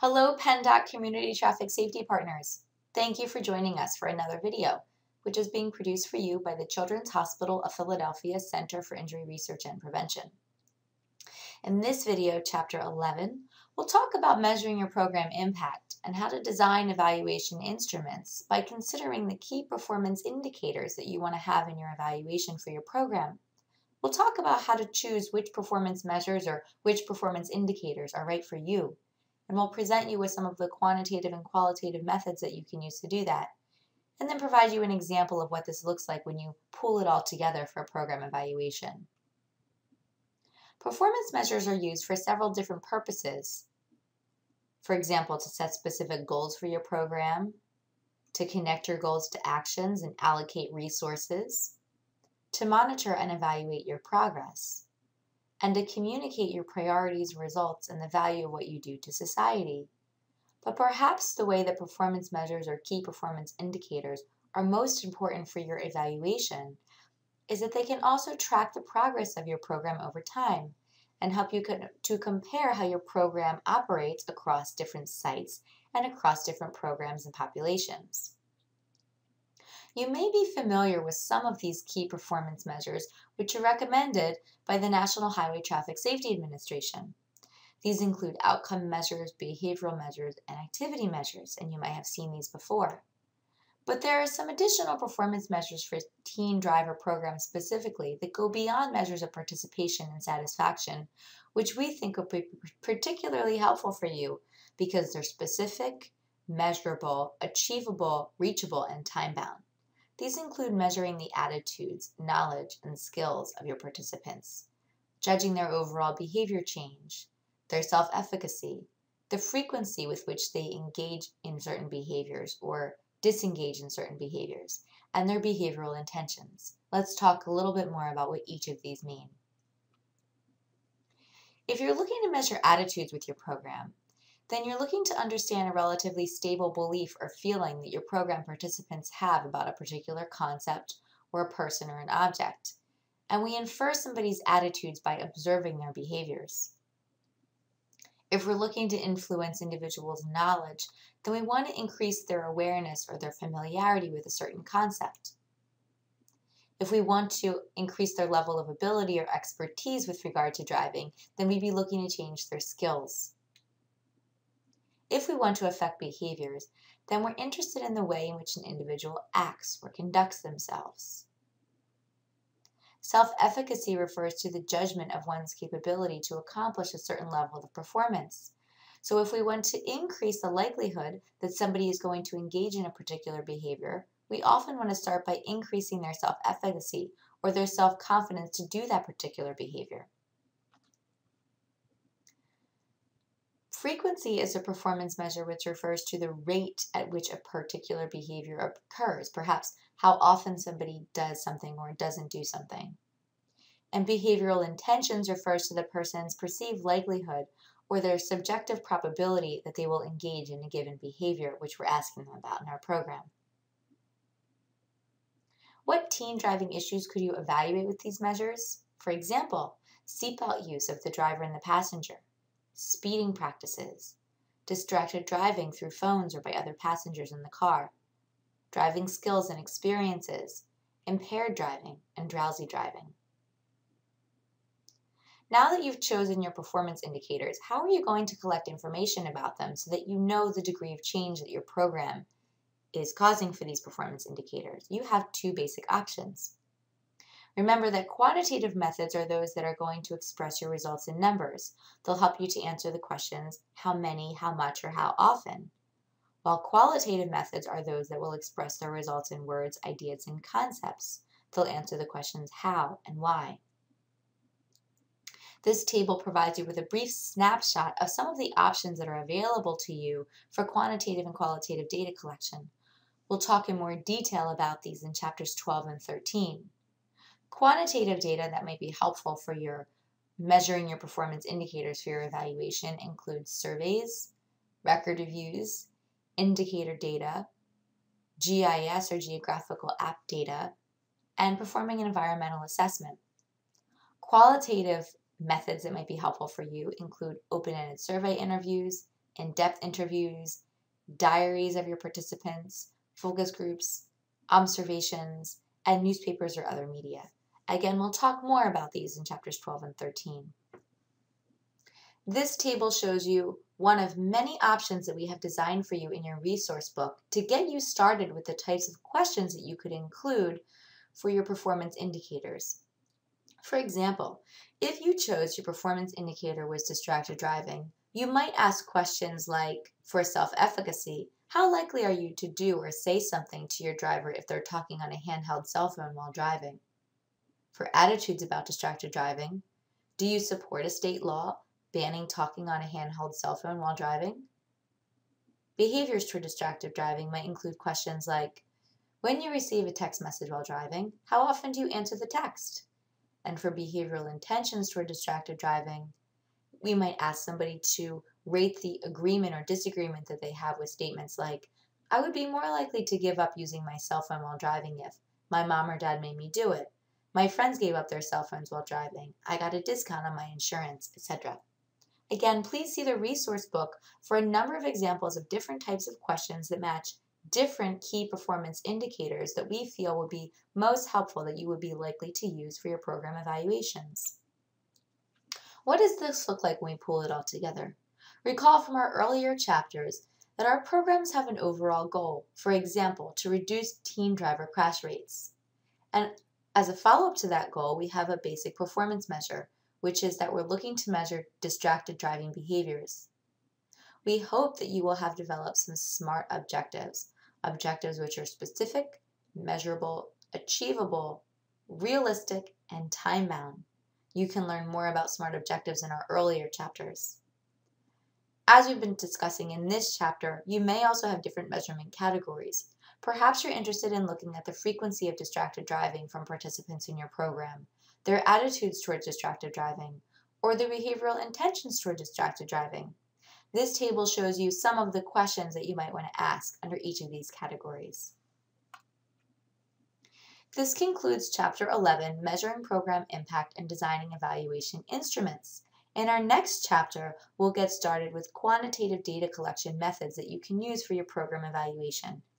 Hello PennDOT Community Traffic Safety Partners. Thank you for joining us for another video, which is being produced for you by the Children's Hospital of Philadelphia Center for Injury Research and Prevention. In this video, Chapter 11, we'll talk about measuring your program impact and how to design evaluation instruments by considering the key performance indicators that you want to have in your evaluation for your program. We'll talk about how to choose which performance measures or which performance indicators are right for you. And we'll present you with some of the quantitative and qualitative methods that you can use to do that. And then provide you an example of what this looks like when you pull it all together for a program evaluation. Performance measures are used for several different purposes. For example, to set specific goals for your program, to connect your goals to actions and allocate resources, to monitor and evaluate your progress, and to communicate your priorities, results, and the value of what you do to society. But perhaps the way that performance measures or key performance indicators are most important for your evaluation is that they can also track the progress of your program over time and help you to compare how your program operates across different sites and across different programs and populations. You may be familiar with some of these key performance measures, which are recommended by the National Highway Traffic Safety Administration. These include outcome measures, behavioral measures, and activity measures, and you might have seen these before. But there are some additional performance measures for teen driver programs specifically that go beyond measures of participation and satisfaction, which we think will be particularly helpful for you because they're specific, measurable, achievable, reachable, and time bound. These include measuring the attitudes, knowledge, and skills of your participants, judging their overall behavior change, their self efficacy, the frequency with which they engage in certain behaviors or disengage in certain behaviors, and their behavioral intentions. Let's talk a little bit more about what each of these mean. If you're looking to measure attitudes with your program, then you're looking to understand a relatively stable belief or feeling that your program participants have about a particular concept or a person or an object. And we infer somebody's attitudes by observing their behaviors. If we're looking to influence individuals' knowledge, then we want to increase their awareness or their familiarity with a certain concept. If we want to increase their level of ability or expertise with regard to driving, then we'd be looking to change their skills. If we want to affect behaviors, then we're interested in the way in which an individual acts or conducts themselves. Self efficacy refers to the judgment of one's capability to accomplish a certain level of performance. So, if we want to increase the likelihood that somebody is going to engage in a particular behavior, we often want to start by increasing their self efficacy or their self confidence to do that particular behavior. Frequency is a performance measure which refers to the rate at which a particular behavior occurs, perhaps how often somebody does something or doesn't do something. And behavioral intentions refers to the person's perceived likelihood or their subjective probability that they will engage in a given behavior, which we're asking them about in our program. What teen driving issues could you evaluate with these measures? For example, seatbelt use of the driver and the passenger, speeding practices, distracted driving through phones or by other passengers in the car, driving skills and experiences, impaired driving, and drowsy driving. Now that you've chosen your performance indicators, how are you going to collect information about them so that you know the degree of change that your program is causing for these performance indicators? You have two basic options. Remember that quantitative methods are those that are going to express your results in numbers. They'll help you to answer the questions how many, how much, or how often. While qualitative methods are those that will express their results in words, ideas, and concepts. They'll answer the questions how and why. This table provides you with a brief snapshot of some of the options that are available to you for quantitative and qualitative data collection. We'll talk in more detail about these in chapters 12 and 13. Quantitative data that might be helpful for your measuring your performance indicators for your evaluation includes surveys, record reviews, indicator data, GIS or geographical app data, and performing an environmental assessment. Qualitative methods that might be helpful for you include open-ended survey interviews, in-depth interviews, diaries of your participants, focus groups, observations, and newspapers or other media. Again, we'll talk more about these in chapters 12 and 13. This table shows you one of many options that we have designed for you in your resource book to get you started with the types of questions that you could include for your performance indicators. For example, if you chose your performance indicator was distracted driving, you might ask questions like, for self-efficacy, how likely are you to do or say something to your driver if they're talking on a handheld cell phone while driving? For attitudes about distracted driving, do you support a state law banning talking on a handheld cell phone while driving? Behaviors toward distracted driving might include questions like, when you receive a text message while driving, how often do you answer the text? And for behavioral intentions toward distracted driving, we might ask somebody to rate the agreement or disagreement that they have with statements like, I would be more likely to give up using my cell phone while driving if my mom or dad made me do it. My friends gave up their cell phones while driving. I got a discount on my insurance, etc. Again, please see the resource book for a number of examples of different types of questions that match different key performance indicators that we feel would be most helpful that you would be likely to use for your program evaluations. What does this look like when we pull it all together? Recall from our earlier chapters that our programs have an overall goal, for example, to reduce teen driver crash rates. And as a follow-up to that goal, we have a basic performance measure, which is that we're looking to measure distracted driving behaviors. We hope that you will have developed some SMART objectives, objectives which are specific, measurable, achievable, realistic, and time-bound. You can learn more about SMART objectives in our earlier chapters. As we've been discussing in this chapter, you may also have different measurement categories. Perhaps you're interested in looking at the frequency of distracted driving from participants in your program their attitudes towards distracted driving, or their behavioral intentions toward distracted driving. This table shows you some of the questions that you might want to ask under each of these categories. This concludes Chapter 11, Measuring Program Impact and Designing Evaluation Instruments. In our next chapter, we'll get started with quantitative data collection methods that you can use for your program evaluation.